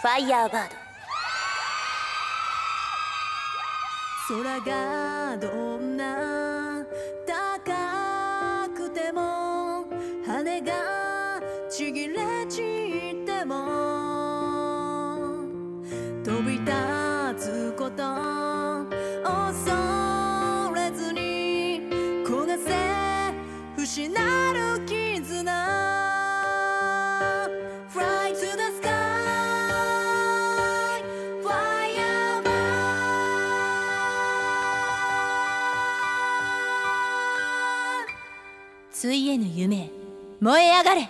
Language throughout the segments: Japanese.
ファイヤーバード。空がどんな高くても羽がちぎれ散っても飛び立つこと恐れずに焦がせ失う水への夢燃え上がれ。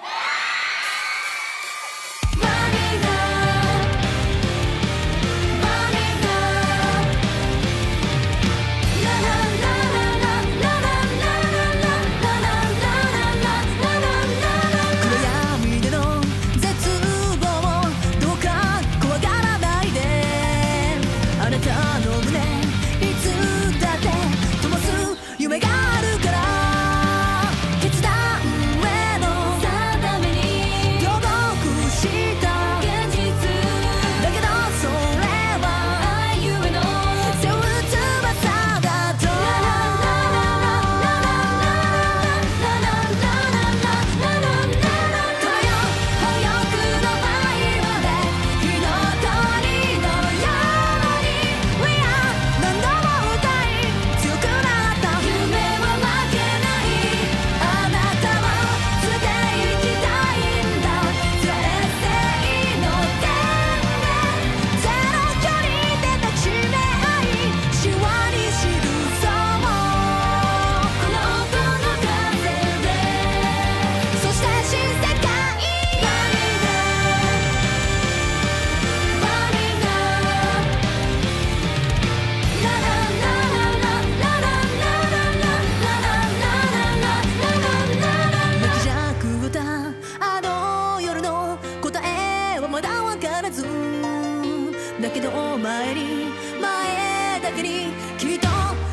だけどお前に前だけにきっと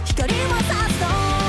光はさすと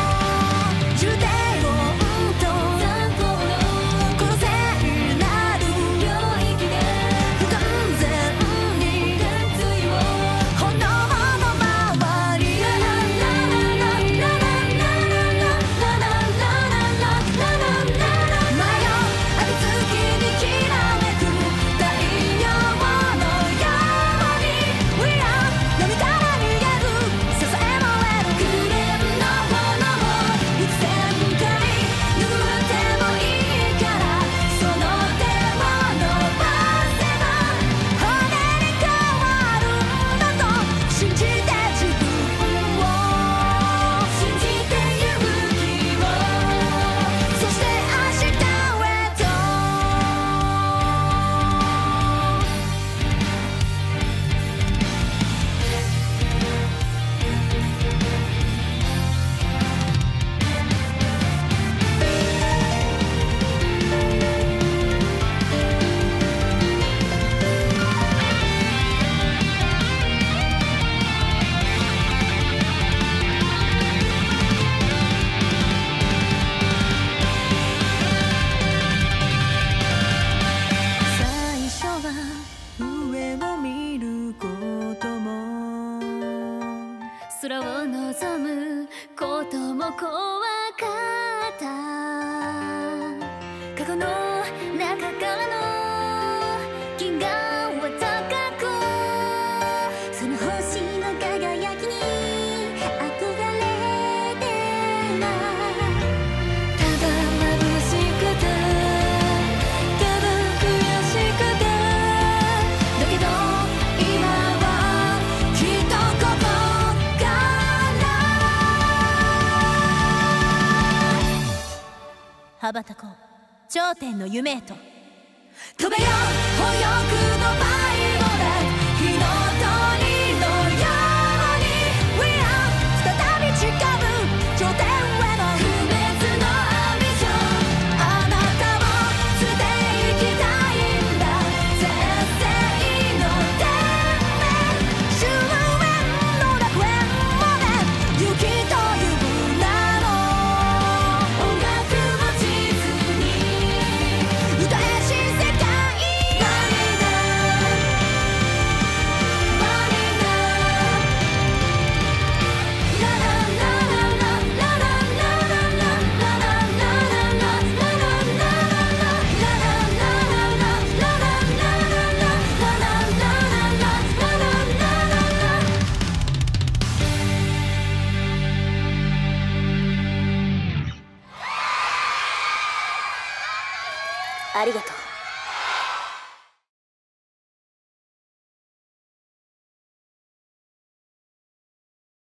望むことも怖かった。過去の中からの羽ばたこう。頂点の夢へと。飛べよ。のありがとう。